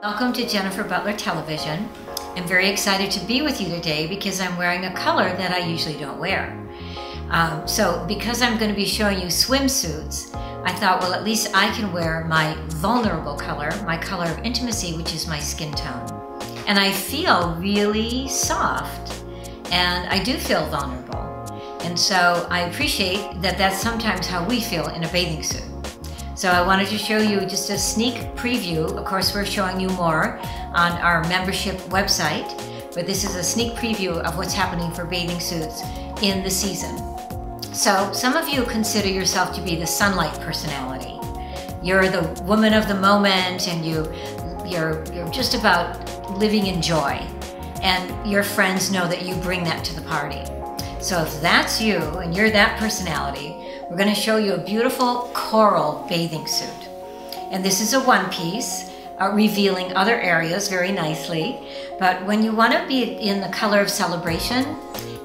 Welcome to Jennifer Butler Television. I'm very excited to be with you today because I'm wearing a color that I usually don't wear. Um, so because I'm going to be showing you swimsuits, I thought, well, at least I can wear my vulnerable color, my color of intimacy, which is my skin tone. And I feel really soft and I do feel vulnerable. And so I appreciate that that's sometimes how we feel in a bathing suit. So I wanted to show you just a sneak preview. Of course, we're showing you more on our membership website, but this is a sneak preview of what's happening for bathing suits in the season. So some of you consider yourself to be the sunlight personality. You're the woman of the moment and you, you're, you're just about living in joy. And your friends know that you bring that to the party. So if that's you and you're that personality, we're going to show you a beautiful coral bathing suit. And this is a one piece, uh, revealing other areas very nicely. But when you want to be in the color of celebration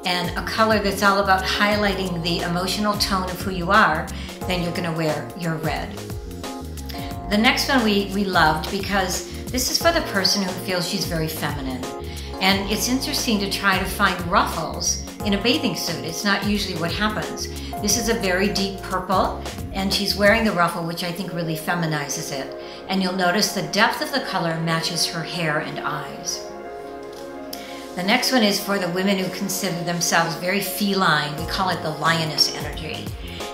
and a color that's all about highlighting the emotional tone of who you are, then you're going to wear your red. The next one we, we loved because this is for the person who feels she's very feminine. And it's interesting to try to find ruffles in a bathing suit. It's not usually what happens. This is a very deep purple, and she's wearing the ruffle, which I think really feminizes it. And you'll notice the depth of the color matches her hair and eyes. The next one is for the women who consider themselves very feline. We call it the lioness energy.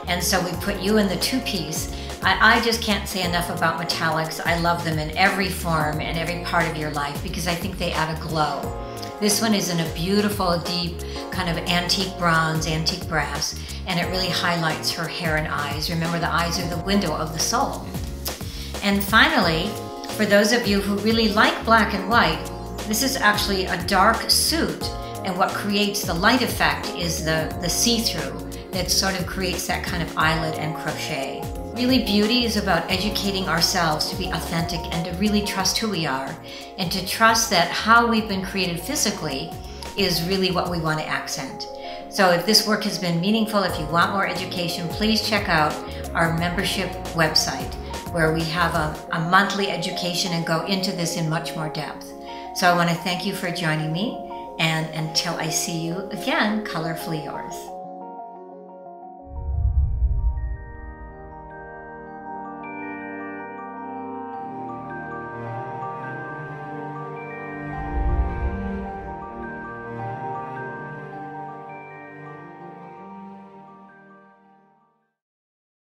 And so we put you in the two piece. I, I, just can't say enough about metallics. I love them in every form and every part of your life because I think they add a glow. This one is in a beautiful, deep, kind of antique bronze, antique brass, and it really highlights her hair and eyes. Remember, the eyes are the window of the soul. And finally, for those of you who really like black and white, this is actually a dark suit, and what creates the light effect is the, the see-through that sort of creates that kind of eyelet and crochet. Really, beauty is about educating ourselves to be authentic and to really trust who we are and to trust that how we've been created physically is really what we want to accent. So if this work has been meaningful, if you want more education, please check out our membership website where we have a, a monthly education and go into this in much more depth. So I want to thank you for joining me and until I see you again, colorfully yours.